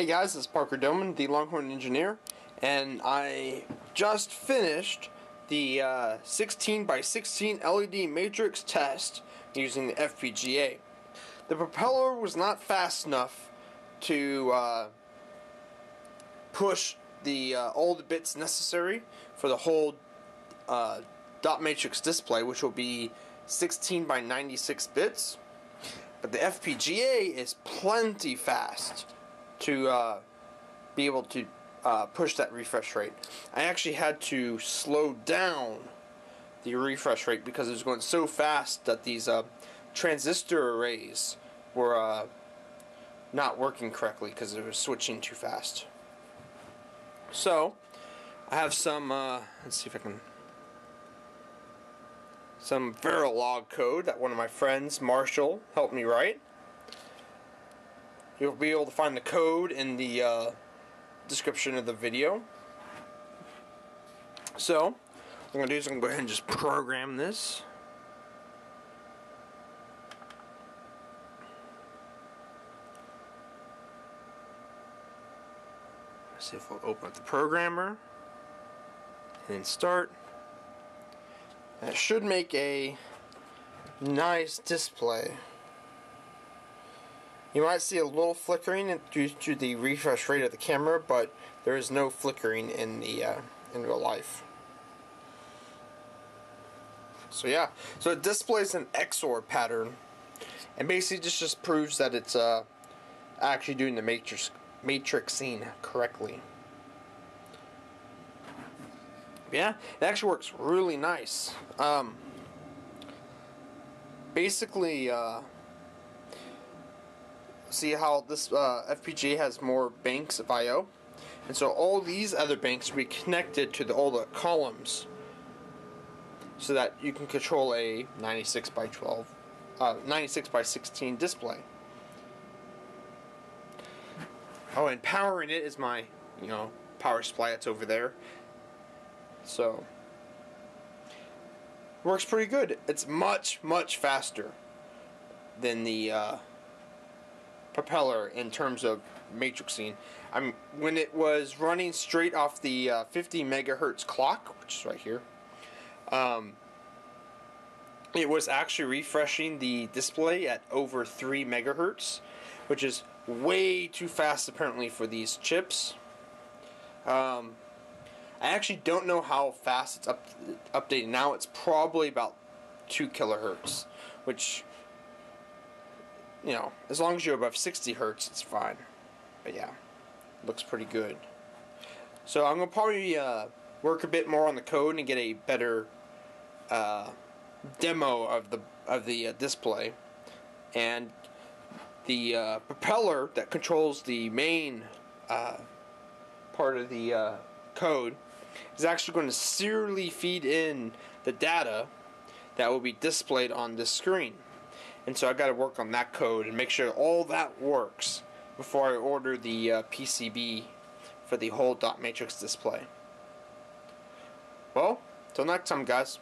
Hey guys, it's Parker Dillmann, the Longhorn Engineer, and I just finished the uh, 16 by 16 LED matrix test using the FPGA. The propeller was not fast enough to uh, push the uh, all the bits necessary for the whole uh, dot matrix display, which will be 16 by 96 bits. But the FPGA is plenty fast to uh, be able to uh, push that refresh rate. I actually had to slow down the refresh rate because it was going so fast that these uh, transistor arrays were uh, not working correctly because it was switching too fast. So, I have some, uh, let's see if I can, some Verilog code that one of my friends, Marshall, helped me write. You'll be able to find the code in the uh, description of the video. So, I'm going to do is I'm going to go ahead and just program this. Let's see if we'll open up the programmer and then start. That should make a nice display. You might see a little flickering due to the refresh rate of the camera, but there is no flickering in the uh, in real life. So yeah, so it displays an XOR pattern, and basically just just proves that it's uh, actually doing the matrix matrixing correctly. Yeah, it actually works really nice. Um, basically. Uh, see how this uh, FPGA has more banks of I/O, and so all these other banks will be connected to the all the columns, so that you can control a 96 by 12, uh, 96 by 16 display. Oh, and powering it is my, you know, power supply that's over there. So works pretty good. It's much much faster than the. Uh, propeller in terms of matrixing. I'm when it was running straight off the uh, 50 megahertz clock, which is right here. Um, it was actually refreshing the display at over 3 megahertz, which is way too fast apparently for these chips. Um, I actually don't know how fast it's up updating now. It's probably about 2 kilohertz, which you know, as long as you're above 60 hertz, it's fine. But yeah, looks pretty good. So I'm gonna probably uh, work a bit more on the code and get a better uh, demo of the of the uh, display, and the uh, propeller that controls the main uh, part of the uh, code is actually going to serially feed in the data that will be displayed on this screen. And so I got to work on that code and make sure all that works before I order the uh, PCB for the whole dot matrix display. Well, till next time, guys.